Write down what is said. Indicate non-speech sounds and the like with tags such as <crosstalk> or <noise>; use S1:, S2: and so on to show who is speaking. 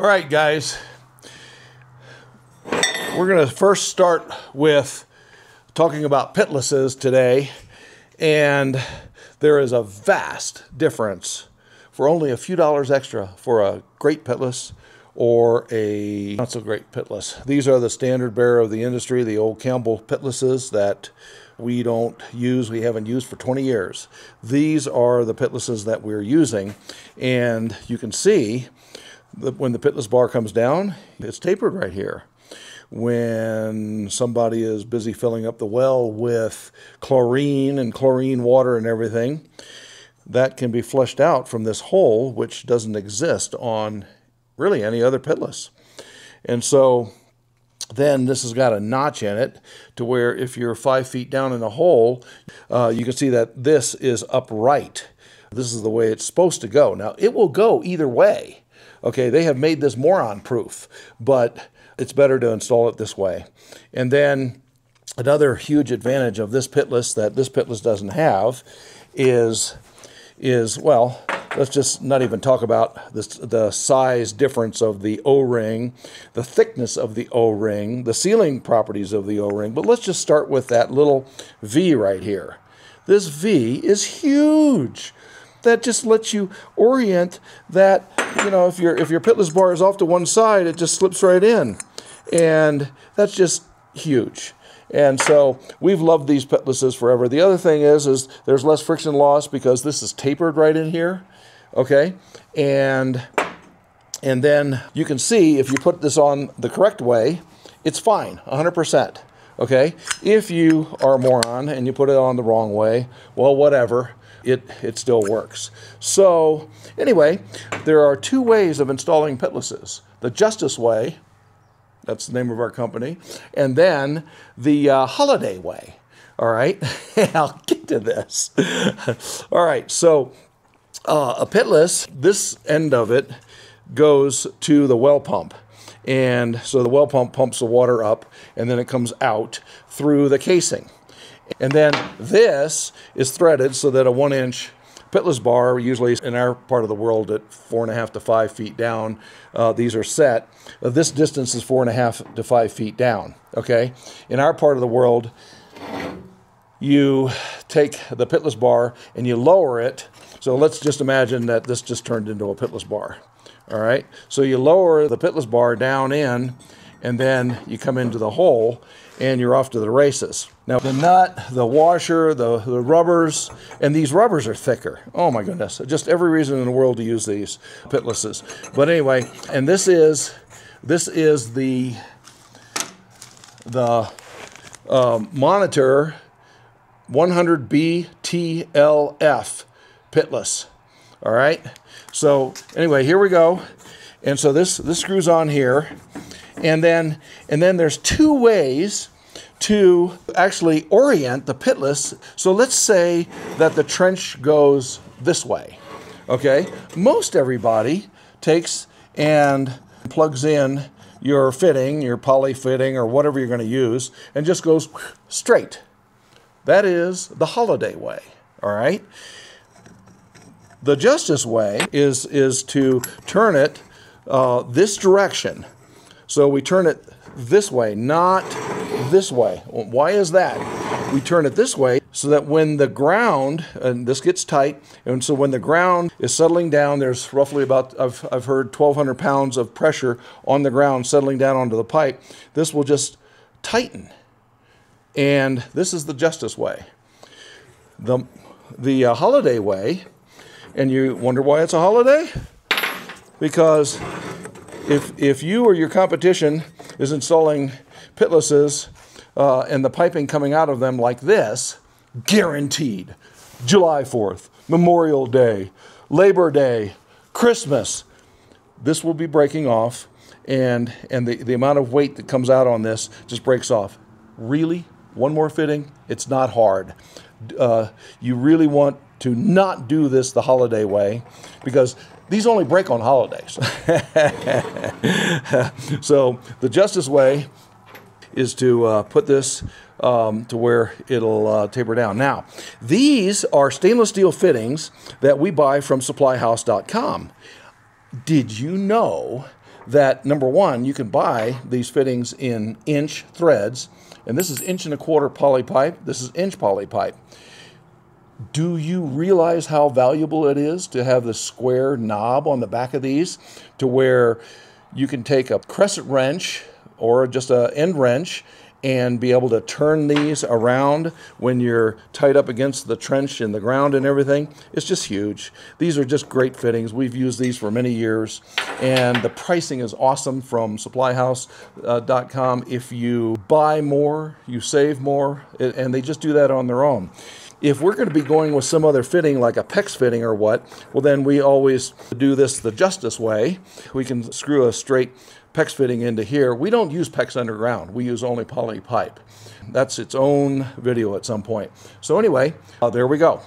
S1: All right, guys. We're going to first start with talking about pitlesses today. And there is a vast difference for only a few dollars extra for a great pitless or a not so great pitless. These are the standard bearer of the industry, the old Campbell pitlesses that we don't use, we haven't used for 20 years. These are the pitlesses that we're using, and you can see that when the pitless bar comes down, it's tapered right here. When somebody is busy filling up the well with chlorine and chlorine water and everything, that can be flushed out from this hole, which doesn't exist on really any other pitless. And so then this has got a notch in it to where if you're five feet down in a hole, uh, you can see that this is upright. This is the way it's supposed to go. Now, it will go either way. Okay, they have made this moron proof, but it's better to install it this way. And then another huge advantage of this pitless that this pitless doesn't have is, is well, let's just not even talk about this, the size difference of the O-ring, the thickness of the O-ring, the sealing properties of the O-ring, but let's just start with that little V right here. This V is huge. That just lets you orient that, you know, if your if your pitless bar is off to one side, it just slips right in. And that's just huge. And so we've loved these pitlesses forever. The other thing is, is there's less friction loss because this is tapered right in here okay? And, and then you can see if you put this on the correct way, it's fine, 100%, okay? If you are a moron and you put it on the wrong way, well, whatever, it, it still works. So anyway, there are two ways of installing pitlesses. The Justice way, that's the name of our company, and then the uh, Holiday way. All right, <laughs> I'll get to this. <laughs> All right, so uh, a pitless, this end of it goes to the well pump. And so the well pump pumps the water up and then it comes out through the casing. And then this is threaded so that a one inch pitless bar, usually in our part of the world at four and a half to five feet down, uh, these are set. Uh, this distance is four and a half to five feet down. Okay. In our part of the world, you take the pitless bar and you lower it so let's just imagine that this just turned into a pitless bar. All right. So you lower the pitless bar down in, and then you come into the hole, and you're off to the races. Now the nut, the washer, the, the rubbers, and these rubbers are thicker. Oh my goodness. Just every reason in the world to use these pitlesses. But anyway, and this is this is the the um, monitor 100BTLF pitless. All right. So anyway, here we go. And so this this screws on here, and then and then there's two ways to actually orient the pitless. So let's say that the trench goes this way. Okay. Most everybody takes and plugs in your fitting, your poly fitting, or whatever you're going to use, and just goes straight. That is the holiday way. All right. The justice way is, is to turn it uh, this direction. So we turn it this way, not this way. Why is that? We turn it this way so that when the ground, and this gets tight, and so when the ground is settling down, there's roughly about, I've, I've heard 1,200 pounds of pressure on the ground settling down onto the pipe. This will just tighten. And this is the justice way. The, the uh, holiday way and you wonder why it's a holiday? Because if, if you or your competition is installing pitlesses uh, and the piping coming out of them like this, guaranteed, July 4th, Memorial Day, Labor Day, Christmas, this will be breaking off and, and the, the amount of weight that comes out on this just breaks off. Really? One more fitting? It's not hard. Uh, you really want to not do this the holiday way because these only break on holidays. <laughs> so the justice way is to uh, put this um, to where it'll uh, taper down. Now, these are stainless steel fittings that we buy from supplyhouse.com. Did you know that number one, you can buy these fittings in inch threads, and this is inch and a quarter poly pipe. This is inch poly pipe. Do you realize how valuable it is to have the square knob on the back of these to where you can take a crescent wrench or just a end wrench and be able to turn these around when you're tied up against the trench in the ground and everything. It's just huge. These are just great fittings. We've used these for many years, and the pricing is awesome from supplyhouse.com. Uh, if you buy more, you save more, and they just do that on their own. If we're going to be going with some other fitting, like a PEX fitting or what, well, then we always do this the Justice way. We can screw a straight PEX fitting into here. We don't use PEX underground. We use only poly pipe. That's its own video at some point. So anyway, uh, there we go.